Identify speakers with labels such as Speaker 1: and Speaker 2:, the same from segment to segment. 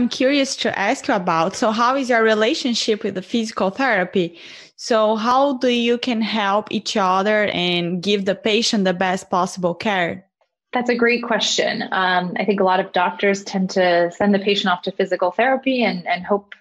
Speaker 1: I'm curious to ask you about. So, how is your relationship with the physical therapy? So, how do you can help each other and give the patient the best possible care?
Speaker 2: That's a great question. Um, I think a lot of doctors tend to send the patient off to physical therapy and, and hope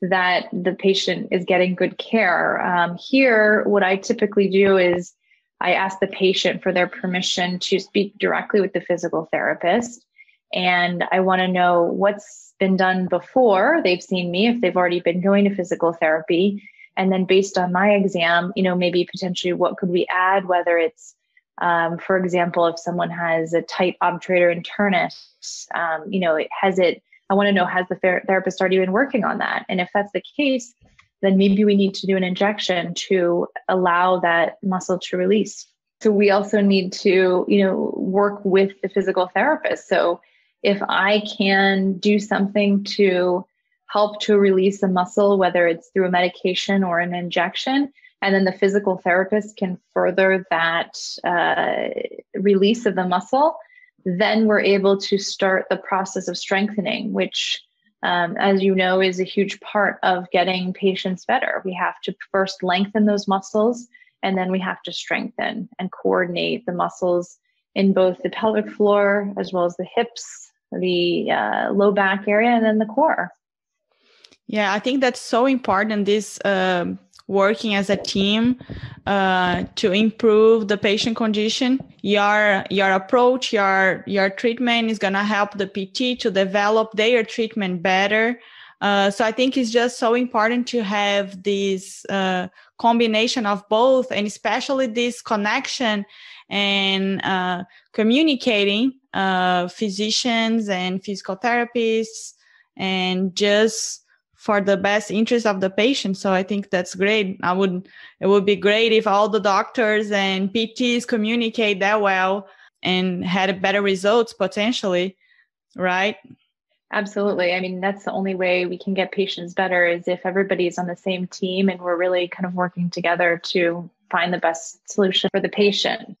Speaker 2: that the patient is getting good care. Um, here, what I typically do is I ask the patient for their permission to speak directly with the physical therapist. And I want to know what's been done before they've seen me, if they've already been going to physical therapy. And then based on my exam, you know, maybe potentially what could we add, whether it's um, for example, if someone has a tight obturator internus, um, you know, has it, I want to know, has the therapist already been working on that? And if that's the case, then maybe we need to do an injection to allow that muscle to release. So we also need to, you know, work with the physical therapist. So if I can do something to help to release a muscle, whether it's through a medication or an injection, and then the physical therapist can further that uh, release of the muscle, then we're able to start the process of strengthening, which, um, as you know, is a huge part of getting patients better. We have to first lengthen those muscles, and then we have to strengthen and coordinate the muscles in both the pelvic floor as well as the hips, the uh, low back area, and then the core.
Speaker 1: Yeah, I think that's so important. This um, working as a team uh, to improve the patient condition. Your your approach, your your treatment is gonna help the PT to develop their treatment better. Uh, so I think it's just so important to have this uh, combination of both, and especially this connection and uh, communicating uh, physicians and physical therapists, and just for the best interest of the patient. So I think that's great. I would it would be great if all the doctors and PTs communicate that well and had better results potentially, right?
Speaker 2: Absolutely. I mean, that's the only way we can get patients better is if everybody's on the same team and we're really kind of working together to find the best solution for the patient.